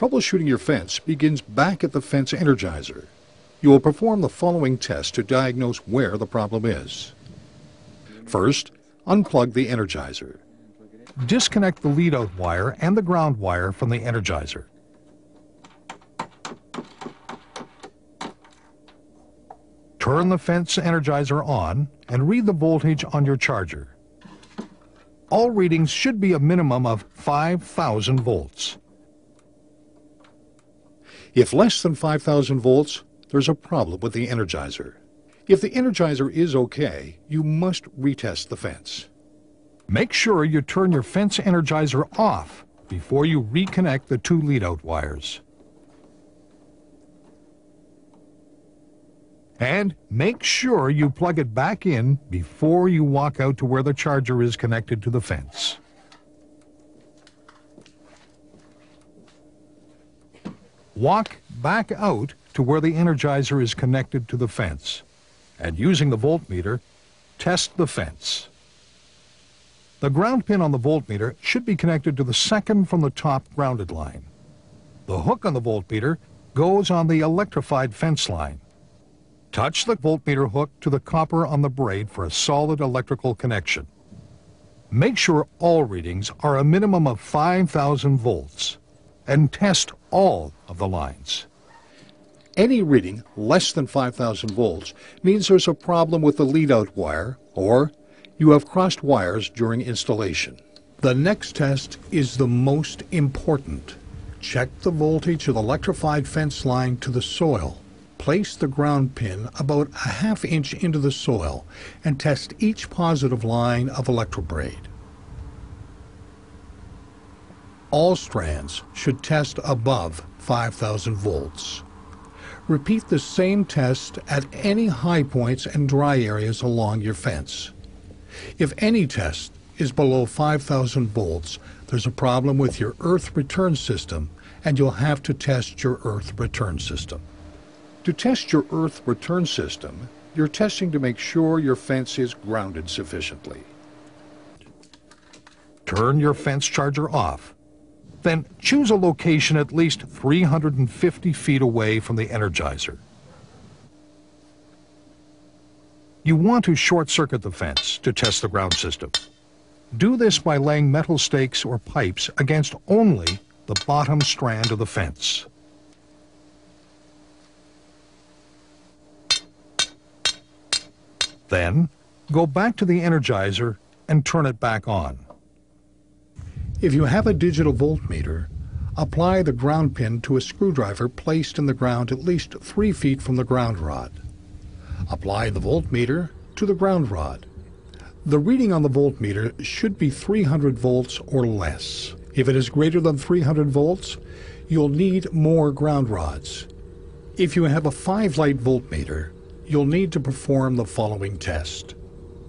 Troubleshooting your fence begins back at the fence energizer. You will perform the following test to diagnose where the problem is. First, unplug the energizer. Disconnect the lead-out wire and the ground wire from the energizer. Turn the fence energizer on and read the voltage on your charger. All readings should be a minimum of 5,000 volts. If less than 5,000 volts, there's a problem with the energizer. If the energizer is okay, you must retest the fence. Make sure you turn your fence energizer off before you reconnect the two lead-out wires. And make sure you plug it back in before you walk out to where the charger is connected to the fence. Walk back out to where the energizer is connected to the fence. And using the voltmeter, test the fence. The ground pin on the voltmeter should be connected to the second from the top grounded line. The hook on the voltmeter goes on the electrified fence line. Touch the voltmeter hook to the copper on the braid for a solid electrical connection. Make sure all readings are a minimum of 5,000 volts and test all of the lines. Any reading less than 5,000 volts means there's a problem with the lead-out wire or you have crossed wires during installation. The next test is the most important. Check the voltage of the electrified fence line to the soil. Place the ground pin about a half inch into the soil and test each positive line of electrobraid. All strands should test above 5,000 volts. Repeat the same test at any high points and dry areas along your fence. If any test is below 5,000 volts, there's a problem with your earth return system and you'll have to test your earth return system. To test your earth return system, you're testing to make sure your fence is grounded sufficiently. Turn your fence charger off then choose a location at least 350 feet away from the Energizer. You want to short-circuit the fence to test the ground system. Do this by laying metal stakes or pipes against only the bottom strand of the fence. Then, go back to the Energizer and turn it back on. If you have a digital voltmeter, apply the ground pin to a screwdriver placed in the ground at least 3 feet from the ground rod. Apply the voltmeter to the ground rod. The reading on the voltmeter should be 300 volts or less. If it is greater than 300 volts, you'll need more ground rods. If you have a 5-light voltmeter, you'll need to perform the following test.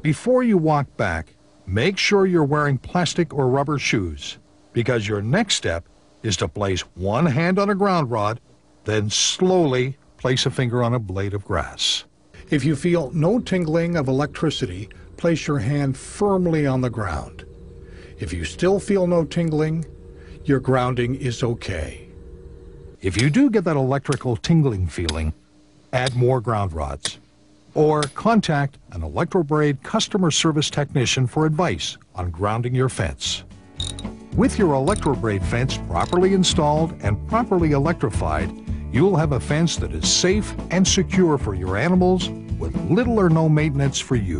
Before you walk back, Make sure you're wearing plastic or rubber shoes because your next step is to place one hand on a ground rod, then slowly place a finger on a blade of grass. If you feel no tingling of electricity, place your hand firmly on the ground. If you still feel no tingling, your grounding is okay. If you do get that electrical tingling feeling, add more ground rods or contact an Electrobraid customer service technician for advice on grounding your fence. With your Electrobraid fence properly installed and properly electrified, you'll have a fence that is safe and secure for your animals with little or no maintenance for you.